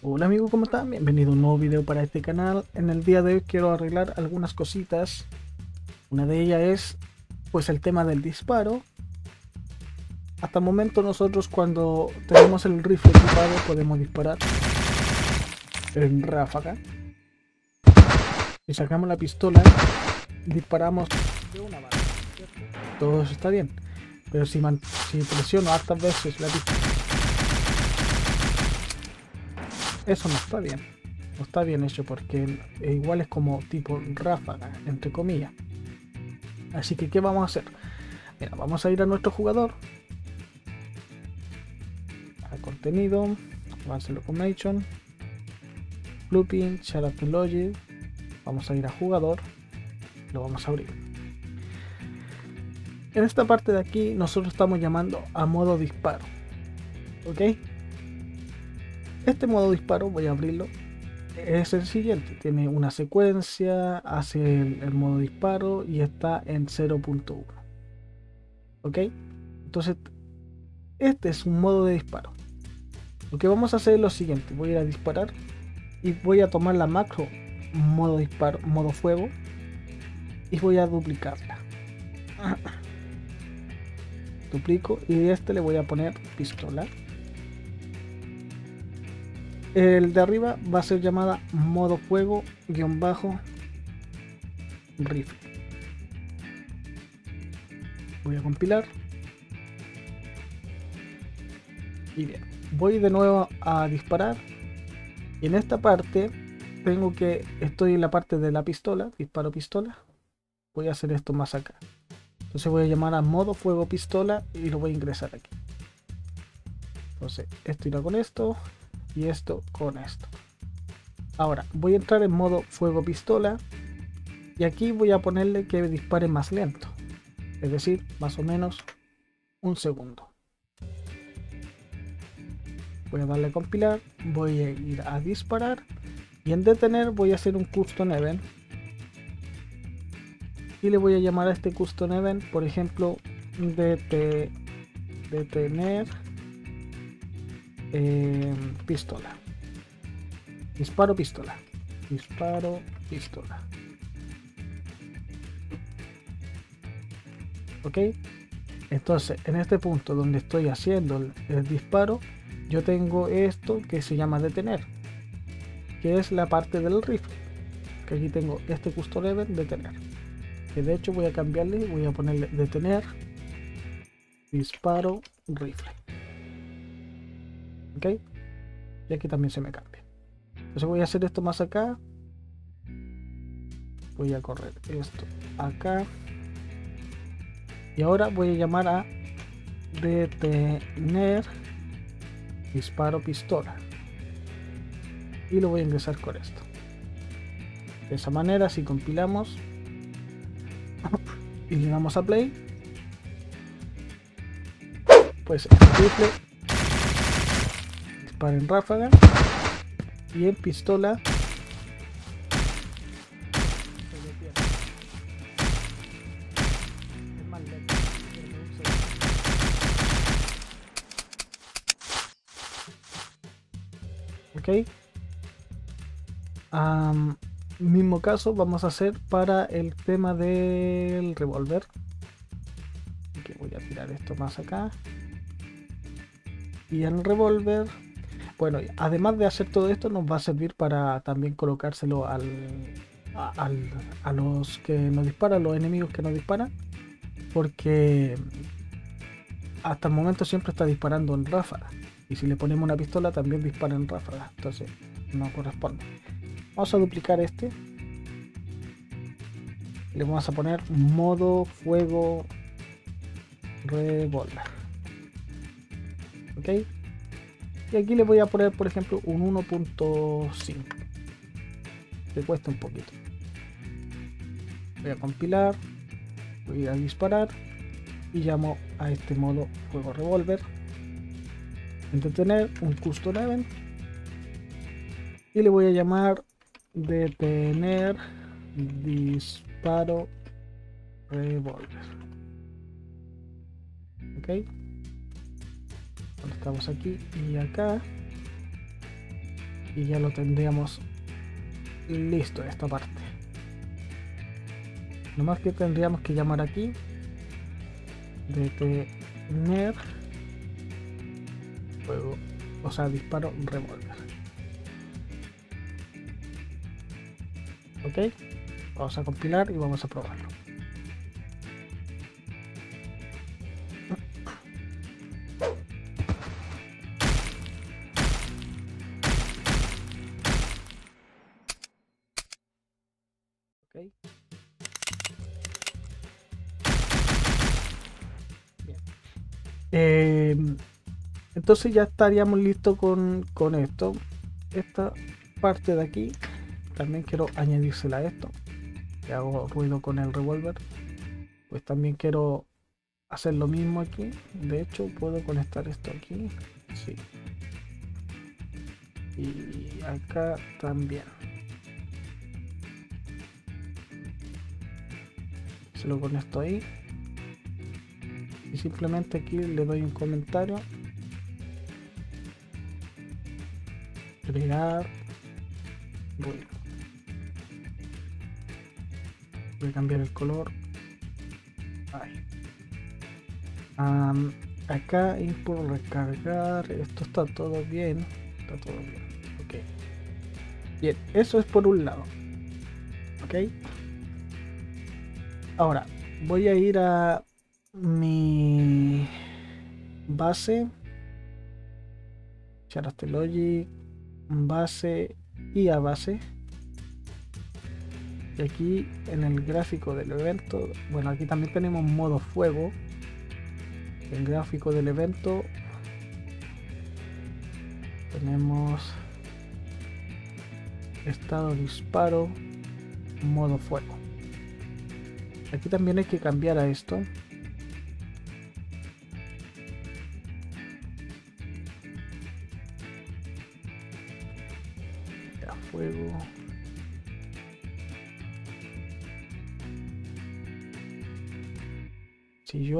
Hola amigos, ¿cómo están? Bienvenido a un nuevo video para este canal. En el día de hoy quiero arreglar algunas cositas. Una de ellas es pues el tema del disparo. Hasta el momento nosotros cuando tenemos el rifle equipado podemos disparar en ráfaga. Si sacamos la pistola, disparamos de una bala. Todo eso está bien. Pero si, si presiono hartas veces la pistola Eso no está bien. No está bien hecho porque igual es como tipo ráfaga, entre comillas. Así que, ¿qué vamos a hacer? Mira, vamos a ir a nuestro jugador. A contenido. Advanced Locomotion. Looping, Shut Logic. Vamos a ir a jugador. Lo vamos a abrir. En esta parte de aquí nosotros estamos llamando a modo disparo. ¿Ok? Este modo disparo, voy a abrirlo, es el siguiente. Tiene una secuencia, hace el, modo disparo y está en 0.1. ¿Ok? Entonces, este es un modo de disparo. Lo que vamos a hacer es lo siguiente. Voy a ir a disparar y voy a tomar la macro modo disparo, modo fuego y voy a duplicarla. Duplico y este le voy a poner pistola. El de arriba va a ser llamada modo fuego guion bajo rifle. Voy a compilar. Y bien, voy de nuevo a disparar. Y en esta parte tengo que, estoy en la parte de la pistola, disparo pistola. Voy a hacer esto más acá. Entonces voy a llamar a modo fuego pistola y lo voy a ingresar aquí. Entonces, esto irá con esto, y esto con esto. Ahora voy a entrar en modo fuego pistola y aquí voy a ponerle que dispare más lento, es decir, más o menos un segundo. Voy a darle a compilar, voy a ir a disparar y en detener voy a hacer un custom event y le voy a llamar a este custom event, por ejemplo, det detener eh, pistola. Disparo pistola. Disparo pistola. Ok. Entonces, en este punto donde estoy haciendo el, disparo, yo tengo esto que se llama detener, que es la parte del rifle. Que aquí tengo este custom event detener. Que de hecho voy a cambiarle, voy a ponerle detener, disparo, rifle. ¿Ok? Y aquí también se me cambia. Entonces voy a hacer esto más acá. Voy a correr esto acá. Y ahora voy a llamar a detener disparo pistola. Y lo voy a ingresar con esto. De esa manera, si compilamos y le damos a play, pues el para en ráfaga. Y en pistola. Ok. Mismo caso vamos a hacer para el tema del revólver. Voy a tirar esto más acá. Y el revólver bueno, además de hacer todo esto, nos va a servir para también colocárselo al, a, los que nos disparan, los enemigos que nos disparan, porque hasta el momento siempre está disparando en ráfaga. Y si le ponemos una pistola, también dispara en ráfaga. Entonces, no corresponde. Vamos a duplicar este. Le vamos a poner modo fuego revólver. ¿Ok? Y aquí le voy a poner, por ejemplo, un 1.5. Le cuesta un poquito. Voy a compilar. Voy a disparar. Y llamo a este modo juego revólver. Entretener un custom event. Y le voy a llamar detener disparo revólver. Ok estamos aquí y acá. Y ya lo tendríamos listo esta parte. Lo más que tendríamos que llamar aquí detener juego o sea disparo revólver ok vamos a compilar y vamos a probarlo entonces ya estaríamos listos con, con, esto. Esta parte de aquí también quiero añadírsela a esto. Que hago ruido con el revólver. Pues también quiero hacer lo mismo aquí. De hecho, puedo conectar esto aquí. Sí. Y acá también. Se lo conecto ahí y simplemente aquí le doy un comentario voy. A cambiar el color. Ahí. acá input recargar. Esto está todo bien. Está todo bien. Ok. Bien eso es por un lado. Ok. Ahora voy a ir a mi base. Logic base y a base. Y aquí en el gráfico del evento bueno aquí también tenemos modo fuego. El gráfico del evento tenemos estado disparo modo fuego. Aquí también hay que cambiar a esto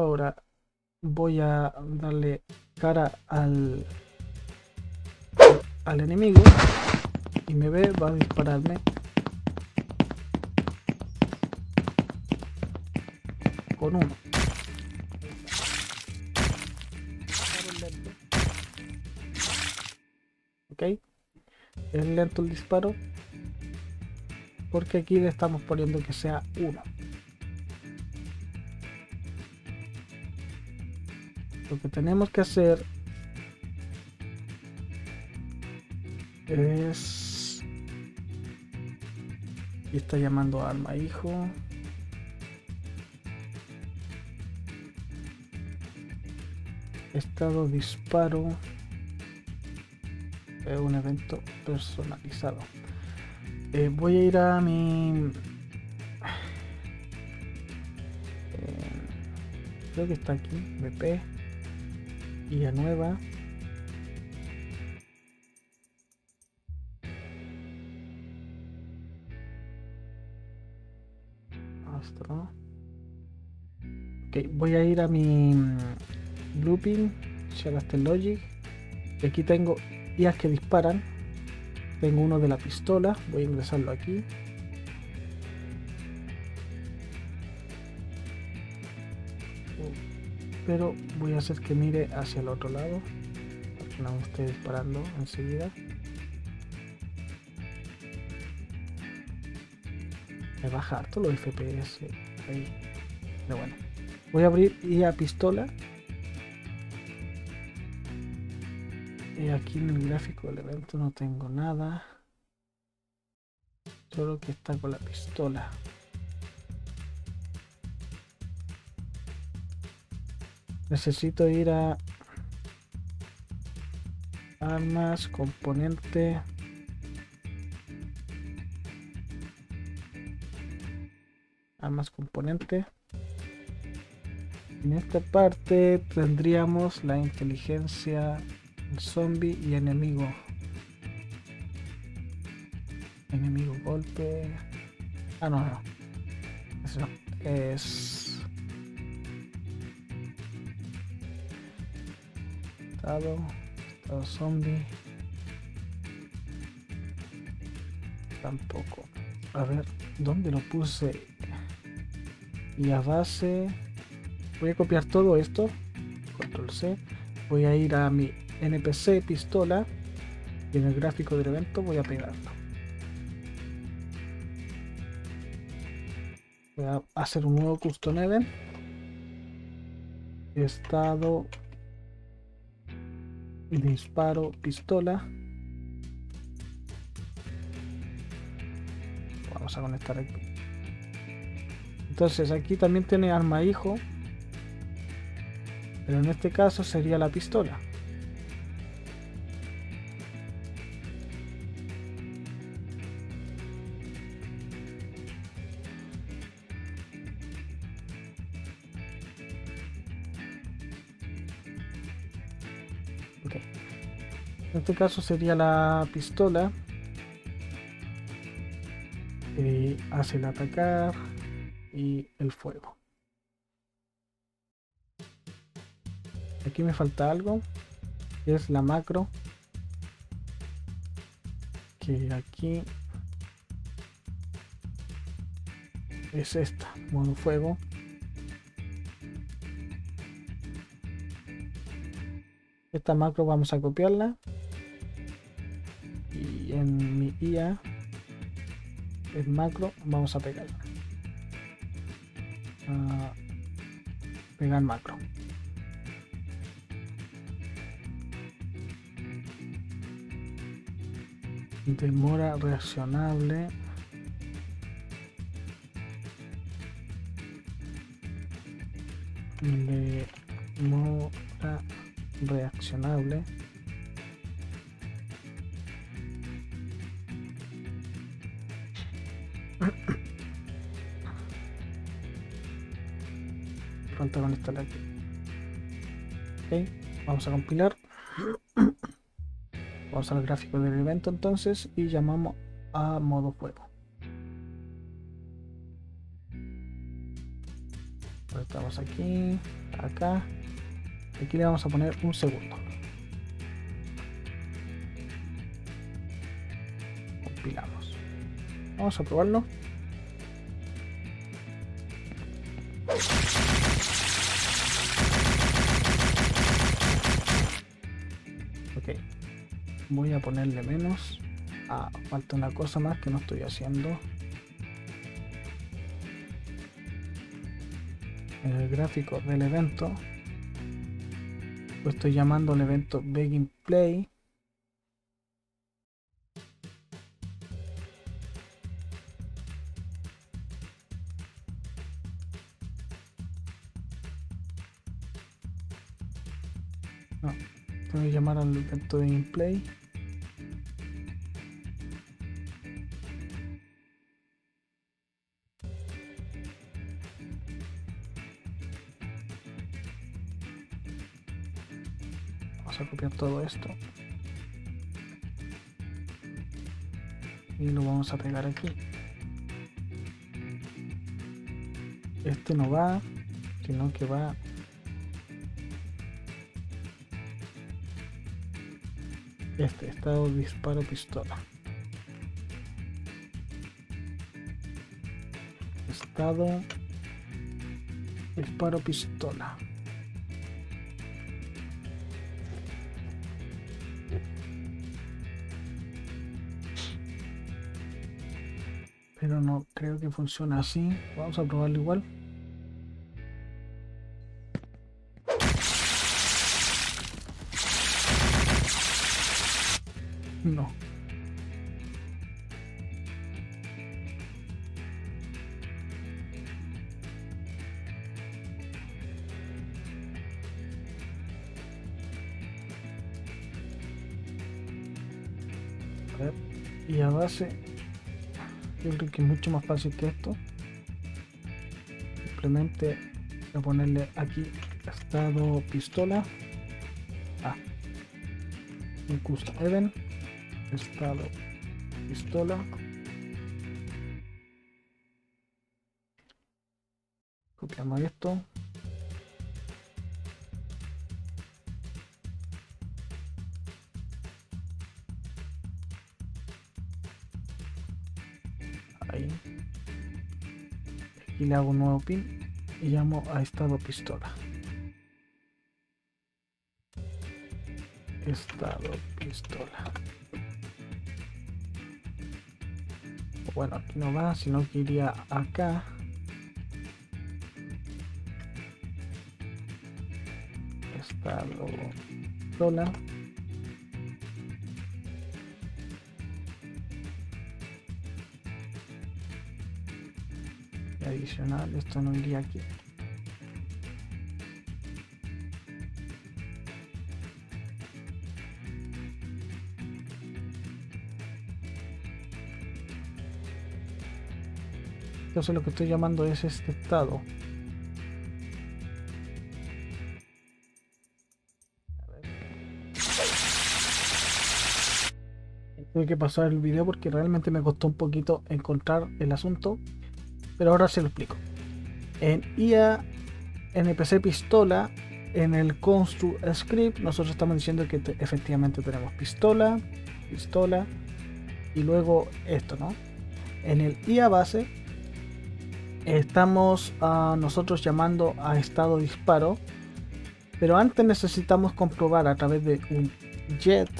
ahora voy a darle cara al, al enemigo y me ve, va a dispararme. Con uno. Ok. Es lento el disparo. Porque aquí le estamos poniendo que sea uno. Lo que tenemos que hacer es y está llamando arma hijo. Estado disparo es un evento personalizado. Eh, voy a ir a mi eh, creo que está aquí BP guía nueva. Ok voy a ir a mi mm, looping Logic. Y aquí tengo IAs que disparan. Tengo uno de la pistola voy a ingresarlo aquí pero voy a hacer que mire hacia el otro lado que no me esté disparando enseguida. Me baja harto los FPS ahí. Pero bueno voy a abrir y a pistola. Y aquí en el gráfico del evento no tengo nada. Solo que está con la pistola necesito ir a armas componente. Armas componente. En esta parte tendríamos la inteligencia el zombie y enemigo. Enemigo golpe. Ah no no. Eso. Es estado, zombie. Tampoco. A ver, ¿dónde lo puse? Y a base... Voy a copiar todo esto. Control C. Voy a ir a mi NPC pistola. Y en el gráfico del evento voy a pegarlo. Voy a hacer un nuevo custom event. Estado disparo pistola. Vamos a conectar aquí entonces aquí también tiene arma hijo pero en este caso sería la pistola caso sería la pistola. Que hace el atacar y el fuego. Aquí me falta algo. Que es la macro. Que aquí es esta, modo fuego. Esta macro vamos a copiarla IA el macro vamos a pegar. A pegar macro. Demora reaccionable. Demora reaccionable falta conectar aquí ok vamos a compilar. Vamos al gráfico del evento entonces y llamamos a modo juego estamos aquí acá. Aquí le vamos a poner un segundo vamos a probarlo. Voy a ponerle menos. Ah, falta una cosa más que no estoy haciendo. En el gráfico del evento lo estoy llamando el evento begin play que llamar al evento begin play a copiar todo esto. Y lo vamos a pegar aquí. Este no va sino que va este estado disparo pistola estado disparo pistola pero no creo que funcione así. Vamos a probarlo igual. No. Y a base yo creo que es mucho más fácil que esto. Simplemente voy a ponerle aquí estado pistola. Ah, un custom event estado pistola. Copiamos esto. Ahí. Aquí le hago un nuevo pin y llamo a estado pistola. Estado pistola bueno aquí no va sino que iría acá. Estado pistola adicional esto no iría aquí entonces lo que estoy llamando es este estado tuve que pasar el video porque realmente me costó un poquito encontrar el asunto pero ahora se lo explico. En IA NPC pistola, en el construct script, nosotros estamos diciendo que efectivamente tenemos pistola, pistola y luego esto, ¿no? En el IA base estamos uh, nosotros llamando a estado disparo, pero antes necesitamos comprobar a través de un jet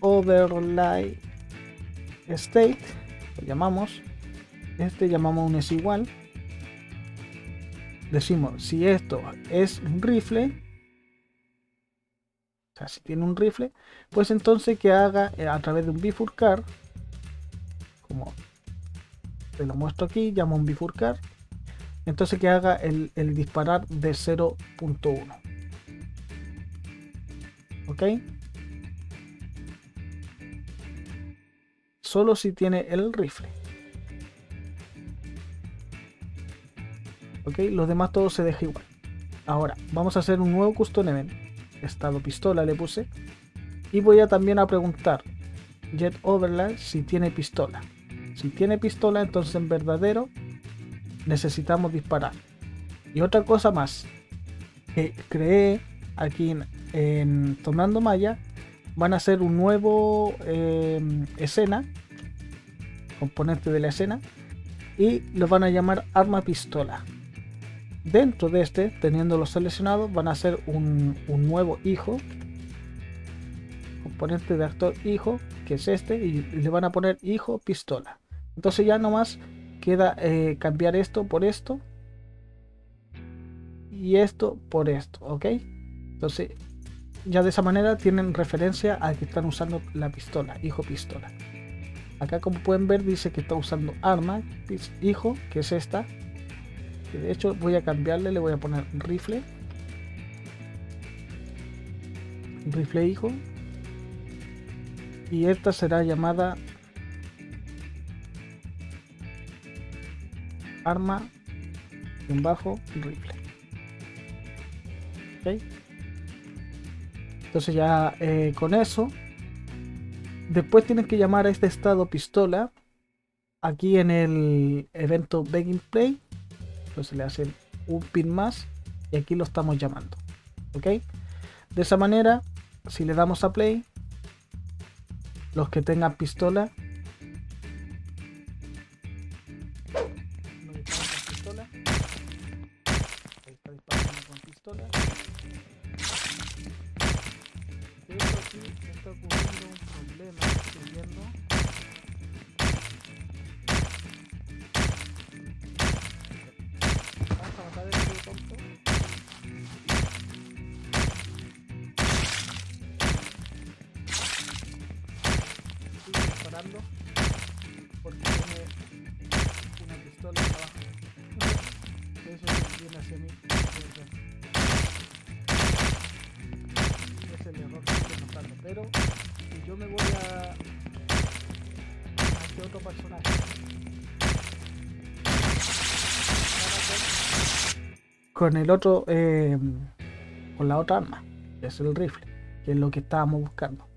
overlay state, lo llamamos, este llamamos un es igual. Decimos si esto es un rifle o sea si tiene un rifle pues entonces que haga eh, a través de un bifurcar como lo muestro aquí llamo un bifurcar. Entonces que haga el, disparar de 0.1 ok solo si tiene el rifle. Ok los demás todo se deja igual. Ahora vamos a hacer un nuevo custom event. Estado pistola le puse. Y voy a también a preguntar jet overlay si tiene pistola si tiene pistola entonces en verdadero necesitamos disparar y otra cosa más que creé aquí en, tomando malla van a hacer un nuevo eh, escena componente de la escena y lo van a llamar arma pistola Dentro de este, teniéndolo seleccionado, van a hacer un, nuevo hijo, componente de actor hijo, que es este, y le van a poner hijo pistola. Entonces ya nomás queda eh, cambiar esto por esto y esto por esto, ¿ok? Entonces ya de esa manera tienen referencia a que están usando la pistola, hijo pistola. Acá como pueden ver dice que está usando arma, hijo, que es esta, de hecho voy a cambiarle, le voy a poner rifle. Rifle hijo. Y esta será llamada arma en bajo rifle. Entonces ya eh, con eso. Después tienes que llamar a este estado pistola. Aquí en el evento Begin Play entonces le hacen un pin más y aquí lo estamos llamando ok de esa manera si le damos a play los que tengan pistola Pero si yo me voy a hacia otro personaje. Con el otro, eh, con la otra arma, que es el rifle, que es lo que estábamos buscando.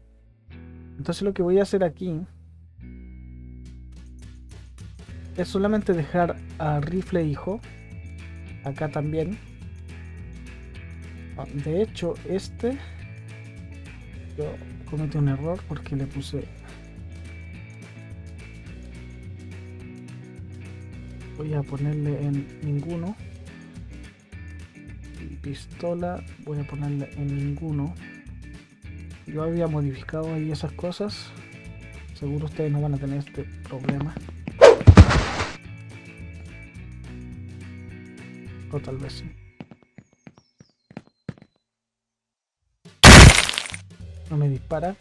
Entonces lo que voy a hacer aquí es solamente dejar a rifle hijo acá también ah, de hecho este yo cometí un error porque le puse voy a ponerle en ninguno. Y pistola voy a ponerle en ninguno. Yo había modificado ahí esas cosas. Seguro ustedes no van a tener este problema. O tal vez sí no me dispara.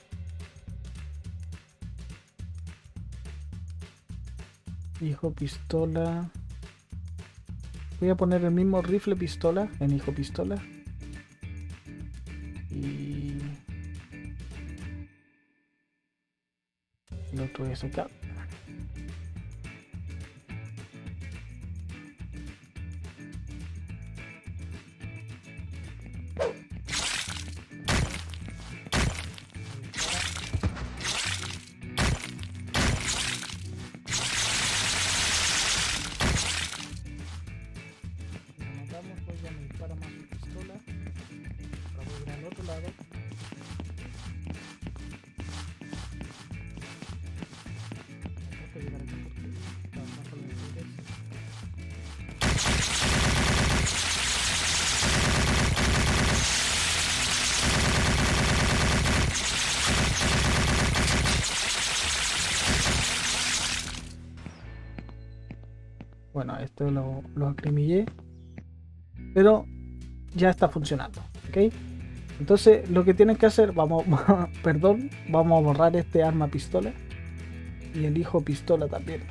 Hijo pistola. Voy a poner el mismo rifle pistola en hijo pistola. Y el otro es acá Lo, acrimillé. Pero ya está funcionando. ¿Ok? Entonces lo que tienen que hacer, vamos, perdón, vamos a borrar este arma pistola. Y elijo pistola también.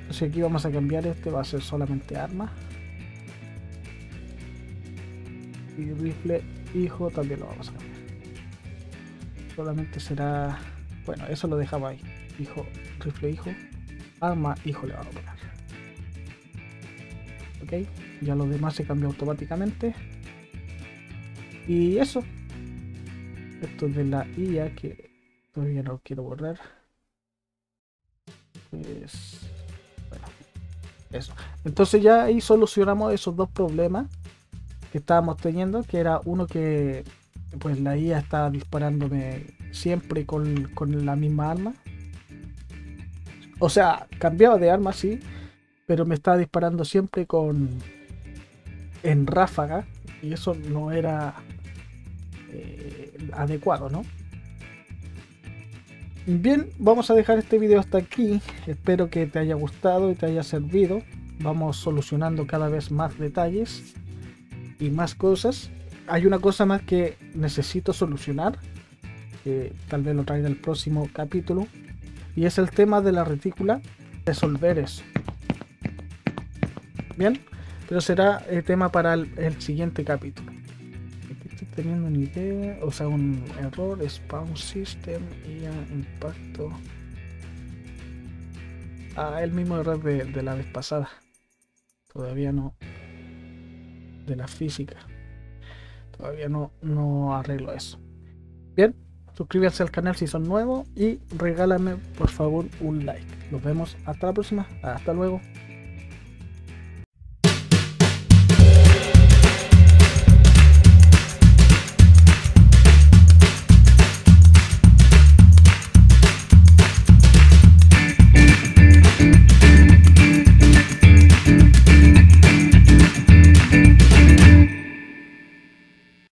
Entonces aquí vamos a cambiar este, va a ser solamente arma. Y rifle hijo también lo vamos a cambiar. Solamente será... Bueno, eso lo dejaba ahí. Hijo, rifle hijo. Arma hijo le vamos a poner ya lo demás se cambia automáticamente. Y eso. Esto de la IA que todavía no quiero borrar. Pues bueno eso. Entonces ya ahí solucionamos esos dos problemas que estábamos teniendo que era uno que pues la IA está disparándome siempre con, con la misma arma. O sea cambiaba de arma sí pero me estaba disparando siempre con en ráfaga y eso no era eh, adecuado, ¿no? Bien, vamos a dejar este video hasta aquí. Espero que te haya gustado y te haya servido. Vamos solucionando cada vez más detalles y más cosas. Hay una cosa más que necesito solucionar, que tal vez lo traiga el próximo capítulo, y es el tema de la retícula. Resolver eso. Bien, pero será el tema para el, siguiente capítulo. Aquí estoy teniendo una idea, o sea, un error, spawn system y impacto. Ah, el mismo error de, la vez pasada. Todavía no. De la física. Todavía no, no arreglo eso. Bien, suscríbanse al canal si son nuevos y regálame por favor un like. Nos vemos hasta la próxima. Hasta luego.